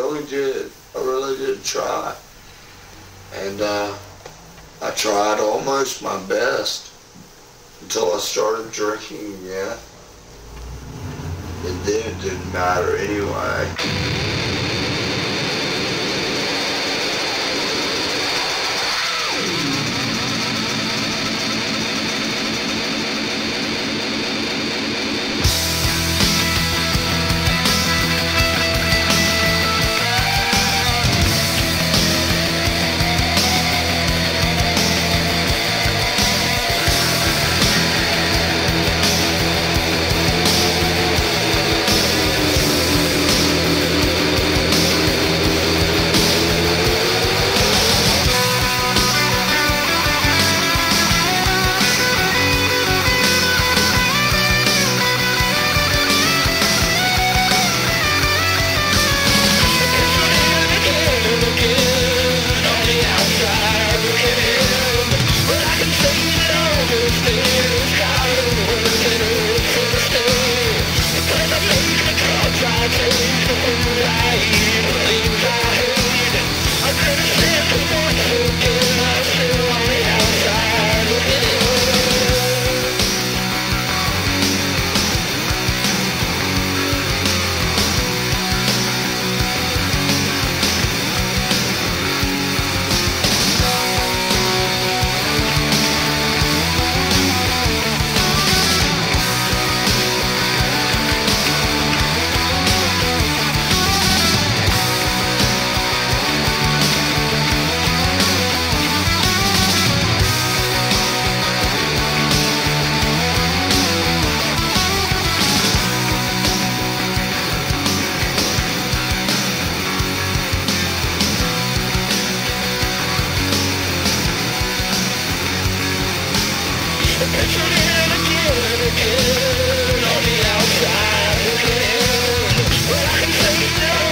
really did. I really did try. And uh, I tried almost my best until I started drinking again. And then it didn't matter anyway. But I can say